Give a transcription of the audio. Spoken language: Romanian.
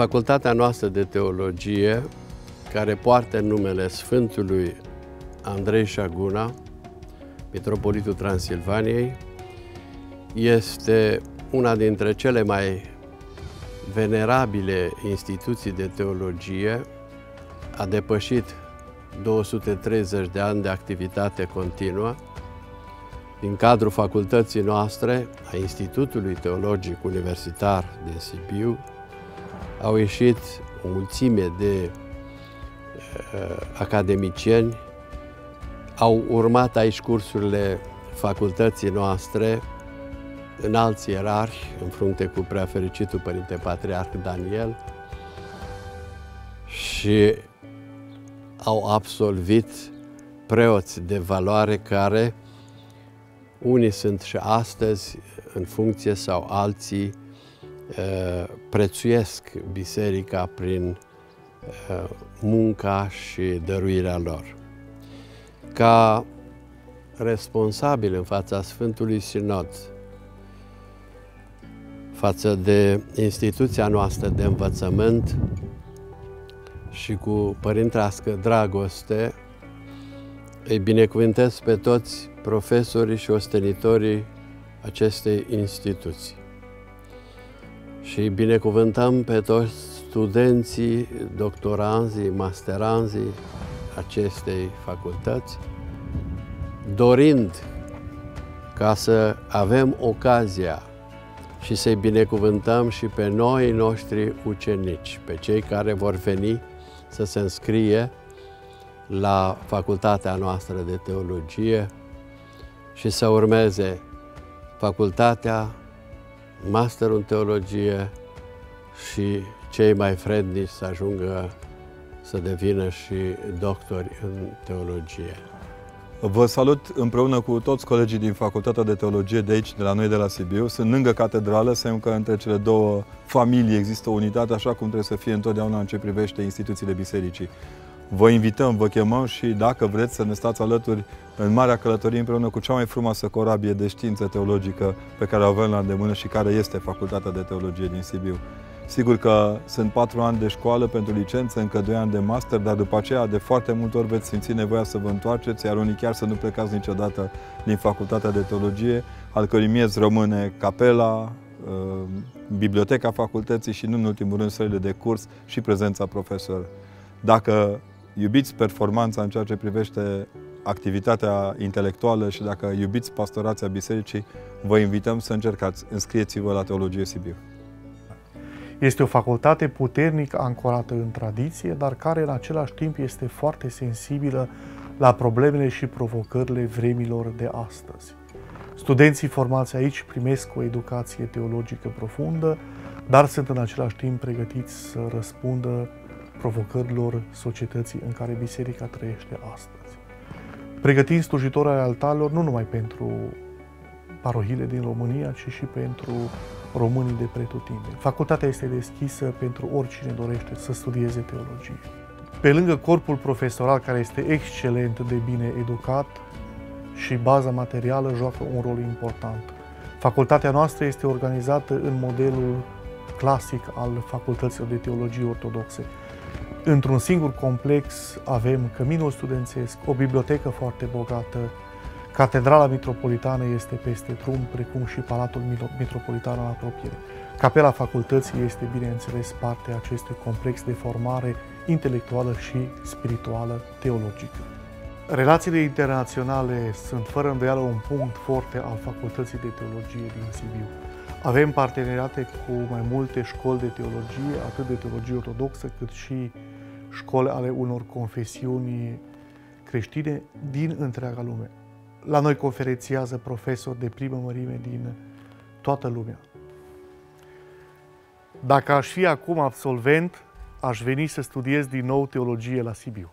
Facultatea noastră de teologie, care poartă numele Sfântului Andrei Șaguna, Mitropolitul Transilvaniei, este una dintre cele mai venerabile instituții de teologie, a depășit 230 de ani de activitate continuă. Din cadrul facultății noastre, a Institutului Teologic Universitar din Sibiu, au ieșit o mulțime de uh, academicieni, au urmat aici cursurile facultății noastre, în alți ierarhi, în frunte cu preafericitul Părinte Patriarh Daniel, și au absolvit preoți de valoare care unii sunt și astăzi în funcție sau alții uh, prețuiesc biserica prin uh, munca și dăruirea lor. Ca responsabil în fața Sfântului Sinod, față de instituția noastră de învățământ și cu părintească dragoste, îi binecuvântez pe toți profesorii și ostenitorii acestei instituții. Și îi binecuvântăm pe toți studenții, doctoranzii, masteranzii acestei facultăți, dorind ca să avem ocazia și să-i binecuvântăm și pe noi noștri ucenici, pe cei care vor veni să se înscrie la facultatea noastră de teologie și să urmeze facultatea, masterul în teologie și cei mai frednici să ajungă să devină și doctori în teologie. Vă salut împreună cu toți colegii din Facultatea de Teologie de aici, de la noi, de la Sibiu. Sunt lângă catedrală, semn că între cele două familii există unitate, așa cum trebuie să fie întotdeauna în ce privește instituțiile bisericii. Vă invităm, vă chemăm și dacă vreți să ne stați alături în marea călătorie împreună cu cea mai frumoasă corabie de știință teologică pe care o avem la îndemână și care este Facultatea de Teologie din Sibiu. Sigur că sunt patru ani de școală pentru licență, încă doi ani de master, dar după aceea de foarte multe ori veți simți nevoia să vă întoarceți, iar unii chiar să nu plecați niciodată din Facultatea de Teologie, al cărui miez rămâne capela, uh, biblioteca facultății și, nu în ultimul rând, sălile de curs și prezența profesor. Dacă iubiți performanța în ceea ce privește activitatea intelectuală și dacă iubiți pastorația bisericii, vă invităm să încercați. Înscrieți-vă la Teologie Sibiu. Este o facultate puternic ancorată în tradiție, dar care în același timp este foarte sensibilă la problemele și provocările vremilor de astăzi. Studenții formați aici primesc o educație teologică profundă, dar sunt în același timp pregătiți să răspundă provocărilor societății în care biserica trăiește astăzi. Pregătind slujitori ale altarilor nu numai pentru parohile din România, ci și pentru românii de pretutindeni. Facultatea este deschisă pentru oricine dorește să studieze teologie. Pe lângă corpul profesoral, care este excelent de bine educat și baza materială joacă un rol important. Facultatea noastră este organizată în modelul clasic al facultăților de teologie ortodoxe. Într-un singur complex avem căminul studențesc, o bibliotecă foarte bogată, Catedrala Mitropolitană este peste drum, precum și Palatul Mitropolitan în apropiere. Capela facultății este, bineînțeles, parte a acestui complex de formare intelectuală și spirituală teologică. Relațiile internaționale sunt fără îndoială un punct forte al Facultății de Teologie din Sibiu. Avem parteneriate cu mai multe școli de teologie, atât de teologie ortodoxă, cât și școli ale unor confesiuni creștine din întreaga lume. La noi conferențiază profesori de primă mărime din toată lumea. Dacă aș fi acum absolvent, aș veni să studiez din nou teologie la Sibiu.